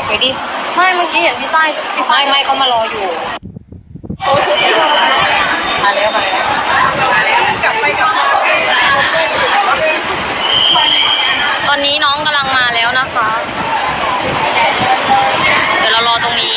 กไว้ดิ ไม่เมื่อกี้เห็นพี่ไส้พี่ไส้ไม่เขามารออยู่มาแล้วมาแล้วกลับไปกับตอนนี้น้องกำลังมาแล้วนะคะ เดี๋ยวเรารอตรงนี้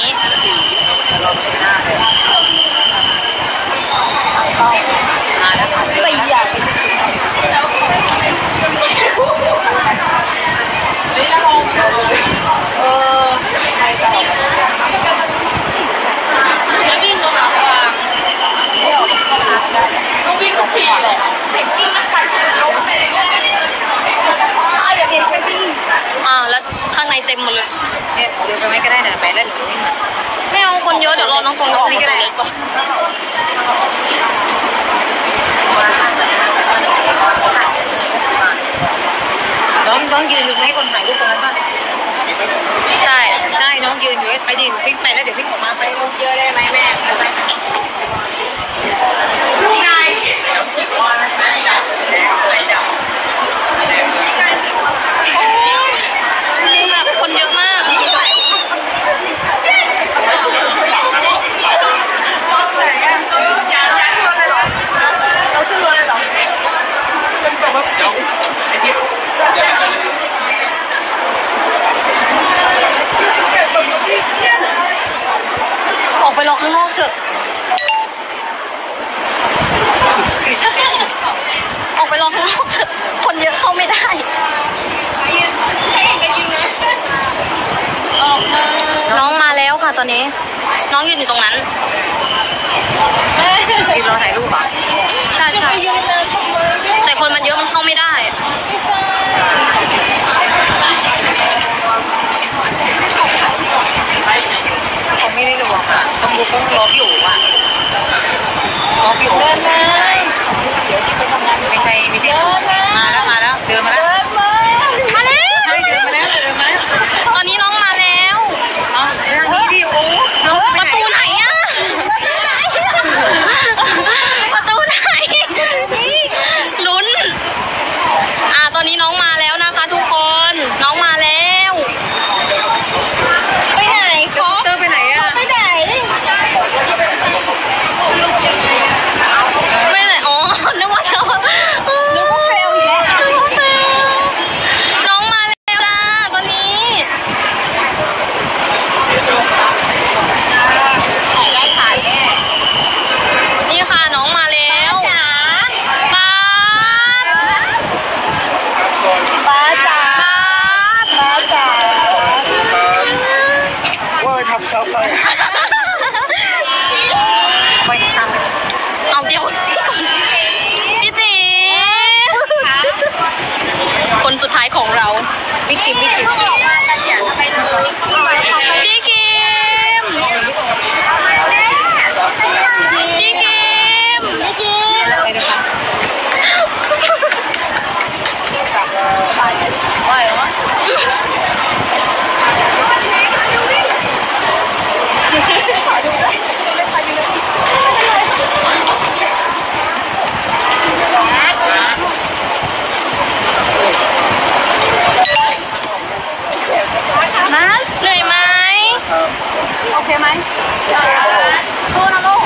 コーラの